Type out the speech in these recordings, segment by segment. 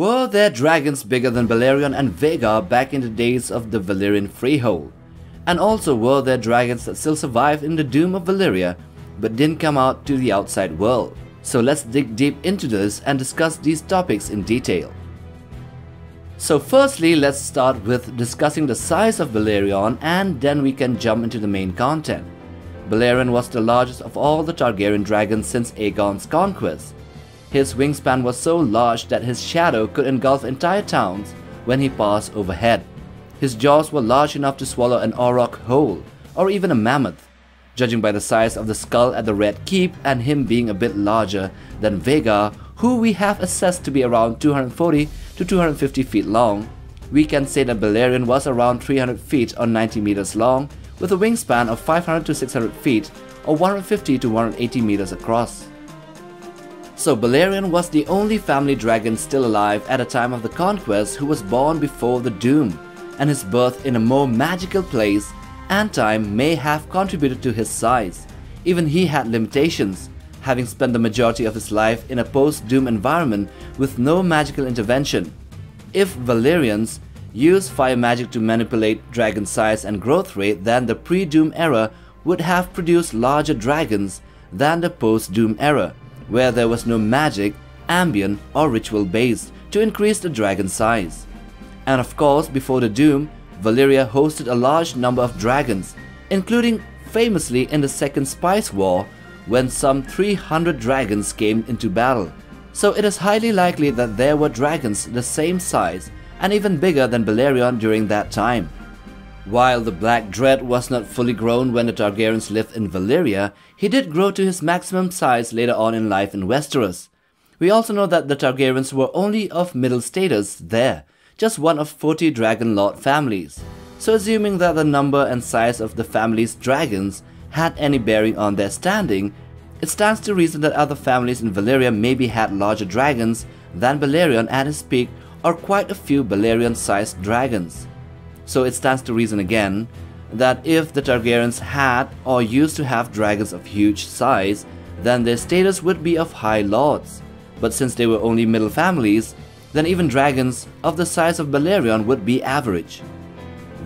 Were there dragons bigger than Balerion and Vhagar back in the days of the Valyrian Freehold? And also were there dragons that still survived in the doom of Valyria but didn't come out to the outside world? So let's dig deep into this and discuss these topics in detail. So firstly, let's start with discussing the size of Balerion and then we can jump into the main content. Balerion was the largest of all the Targaryen dragons since Aegon's conquest. His wingspan was so large that his shadow could engulf entire towns when he passed overhead. His jaws were large enough to swallow an auroch whole, or even a mammoth, judging by the size of the skull at the Red Keep and him being a bit larger than Vhagar, who we have assessed to be around 240 to 250 feet long. We can say that Balerion was around 300 feet or 90 meters long, with a wingspan of 500 to 600 feet or 150 to 180 meters across. So Balerion was the only family dragon still alive at the time of the conquest who was born before the Doom, and his birth in a more magical place and time may have contributed to his size. Even he had limitations, having spent the majority of his life in a post-Doom environment with no magical intervention. If Valyrians use fire magic to manipulate dragon size and growth rate, then the pre-Doom era would have produced larger dragons than the post-Doom era, where there was no magic, ambient or ritual based to increase the dragon size. And of course, before the Doom, Valyria hosted a large number of dragons, including famously in the Second Spice War when some 300 dragons came into battle. So it is highly likely that there were dragons the same size and even bigger than Balerion during that time. While the Black Dread was not fully grown when the Targaryens lived in Valyria, he did grow to his maximum size later on in life in Westeros. We also know that the Targaryens were only of middle status there, just one of 40 Dragon Lord families. So assuming that the number and size of the family's dragons had any bearing on their standing, it stands to reason that other families in Valyria maybe had larger dragons than Balerion at his peak or quite a few Balerion-sized dragons. So it stands to reason again that if the Targaryens had or used to have dragons of huge size, then their status would be of high lords. But since they were only middle families, then even dragons of the size of Balerion would be average.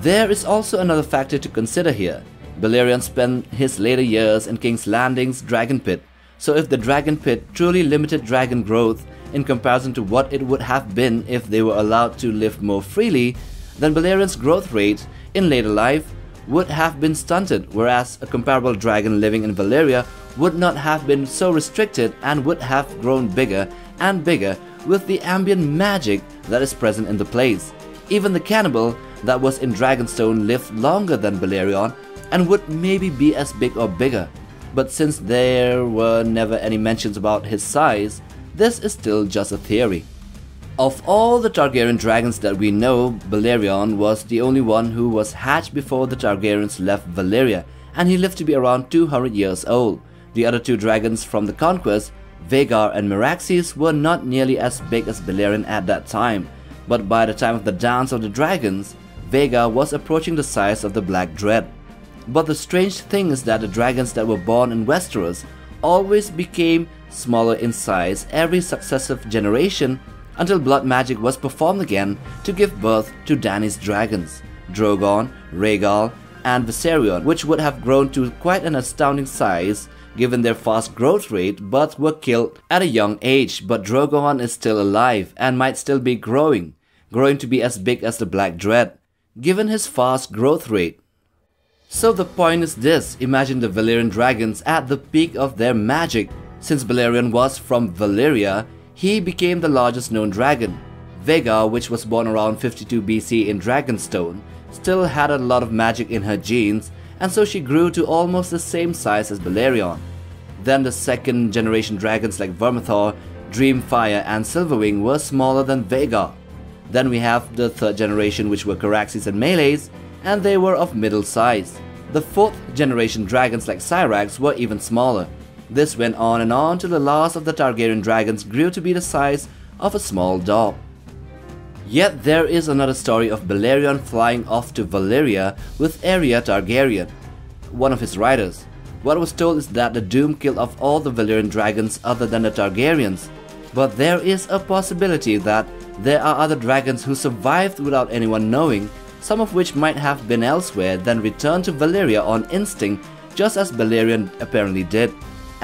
There is also another factor to consider here. Balerion spent his later years in King's Landing's Dragon Pit, so if the Dragon Pit truly limited dragon growth in comparison to what it would have been if they were allowed to live more freely, then Balerion's growth rate in later life would have been stunted, whereas a comparable dragon living in Valyria would not have been so restricted and would have grown bigger and bigger with the ambient magic that is present in the place. Even the cannibal that was in Dragonstone lived longer than Balerion and would maybe be as big or bigger. But since there were never any mentions about his size, this is still just a theory. Of all the Targaryen dragons that we know, Balerion was the only one who was hatched before the Targaryens left Valyria, and he lived to be around 200 years old. The other two dragons from the conquest, Vhagar and Meraxes, were not nearly as big as Balerion at that time, but by the time of the Dance of the Dragons, Vhagar was approaching the size of the Black Dread. But the strange thing is that the dragons that were born in Westeros always became smaller in size every successive generation until blood magic was performed again to give birth to Dany's dragons, Drogon, Rhaegal, and Viserion, which would have grown to quite an astounding size given their fast growth rate but were killed at a young age. But Drogon is still alive and might still be growing, growing to be as big as the Black Dread, given his fast growth rate. So the point is this, imagine the Valyrian dragons at the peak of their magic. Since Balerion was from Valyria, he became the largest known dragon. Vhagar, which was born around 52 BC in Dragonstone, still had a lot of magic in her genes, and so she grew to almost the same size as Balerion. Then the second generation dragons like Vermithor, Dreamfire, and Silverwing were smaller than Vhagar. Then we have the third generation which were Caraxes and Meleys, and they were of middle size. The fourth generation dragons like Syrax were even smaller, this went on and on till the last of the Targaryen dragons grew to be the size of a small dog. Yet there is another story of Balerion flying off to Valyria with Aerea Targaryen, one of his riders. What was told is that the Doom killed off all the Valyrian dragons other than the Targaryens. but there is a possibility that there are other dragons who survived without anyone knowing, some of which might have been elsewhere then returned to Valyria on instinct just as Balerion apparently did,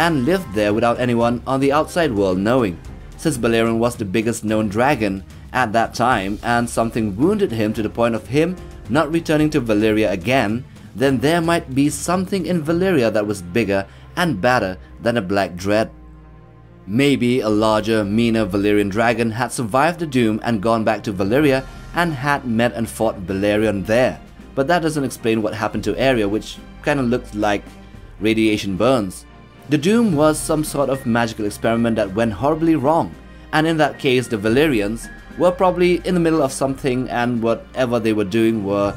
and lived there without anyone on the outside world knowing. Since Balerion was the biggest known dragon at that time and something wounded him to the point of him not returning to Valyria again, then there might be something in Valyria that was bigger and badder than a Black Dread. Maybe a larger, meaner Valyrian dragon had survived the Doom and gone back to Valyria and had met and fought Balerion there. But that doesn't explain what happened to Aerea, which kinda looked like radiation burns. The Doom was some sort of magical experiment that went horribly wrong, and in that case the Valyrians were probably in the middle of something and whatever they were doing were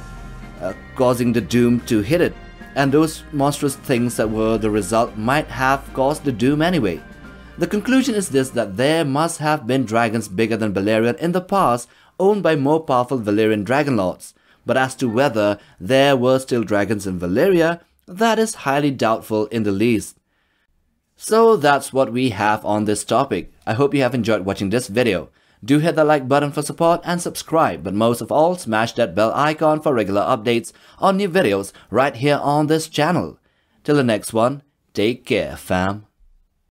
uh, causing the Doom to hit it. And those monstrous things that were the result might have caused the Doom anyway. The conclusion is this that there must have been dragons bigger than Balerion in the past owned by more powerful Valyrian dragon lords, but as to whether there were still dragons in Valyria, that is highly doubtful in the least. So that's what we have on this topic. I hope you have enjoyed watching this video. Do hit the like button for support and subscribe, but most of all, smash that bell icon for regular updates on new videos right here on this channel. Till the next one, take care fam.